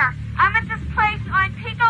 here. I'm at this place on Pico